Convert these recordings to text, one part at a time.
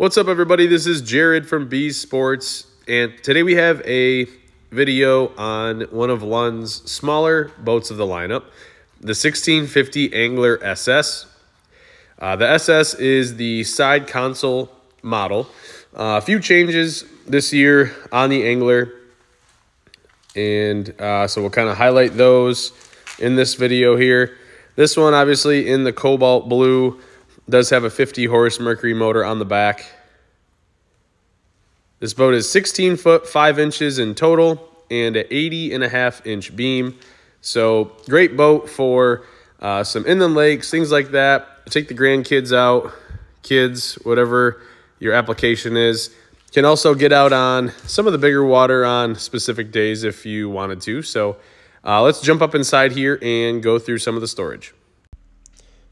What's up, everybody? This is Jared from Bees Sports, and today we have a video on one of Lund's smaller boats of the lineup, the 1650 Angler SS. Uh, the SS is the side console model. Uh, a few changes this year on the Angler, and uh, so we'll kind of highlight those in this video here. This one, obviously, in the cobalt blue, does have a 50 horse Mercury motor on the back. This boat is 16 foot 5 inches in total and an 80 and a half inch beam. So great boat for uh, some inland lakes, things like that. Take the grandkids out, kids, whatever your application is. Can also get out on some of the bigger water on specific days if you wanted to. So uh, let's jump up inside here and go through some of the storage.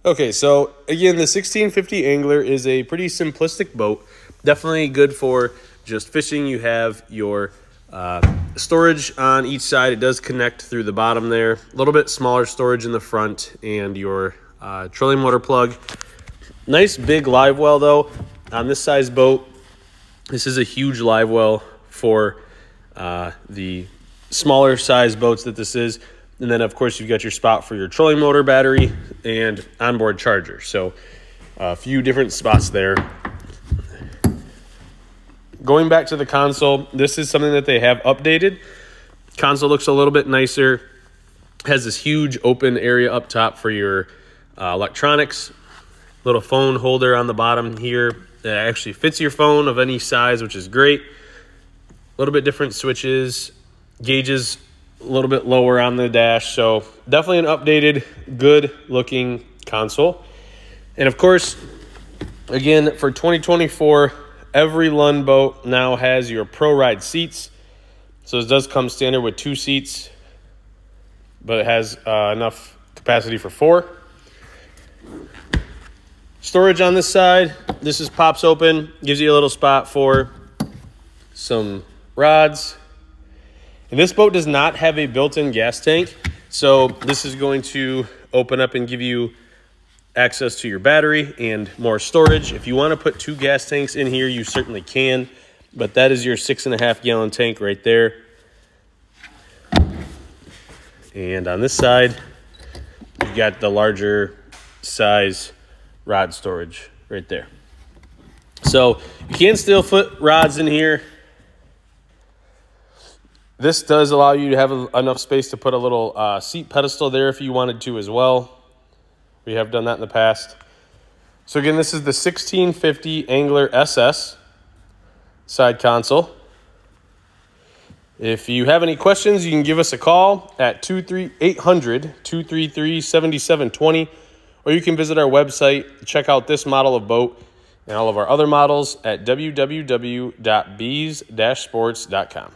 Okay, so again, the 1650 Angler is a pretty simplistic boat. Definitely good for just fishing. You have your uh, storage on each side. It does connect through the bottom there. A little bit smaller storage in the front and your uh, trolling motor plug. Nice big live well though. On this size boat, this is a huge live well for uh, the smaller size boats that this is. And then, of course, you've got your spot for your trolling motor battery and onboard charger. So a few different spots there. Going back to the console, this is something that they have updated. Console looks a little bit nicer. Has this huge open area up top for your uh, electronics. Little phone holder on the bottom here that actually fits your phone of any size, which is great. A little bit different switches, gauges a little bit lower on the dash. So definitely an updated, good looking console. And of course, again, for 2024, every Lund boat now has your Pro Ride seats. So this does come standard with two seats, but it has uh, enough capacity for four. Storage on this side, this is pops open, gives you a little spot for some rods, and this boat does not have a built-in gas tank. So this is going to open up and give you access to your battery and more storage. If you want to put two gas tanks in here, you certainly can. But that is your six and a half gallon tank right there. And on this side, you've got the larger size rod storage right there. So you can still put rods in here this does allow you to have enough space to put a little uh, seat pedestal there if you wanted to as well. We have done that in the past. So again, this is the 1650 Angler SS side console. If you have any questions, you can give us a call at 800-233-7720, or you can visit our website, check out this model of boat and all of our other models at www.bees-sports.com.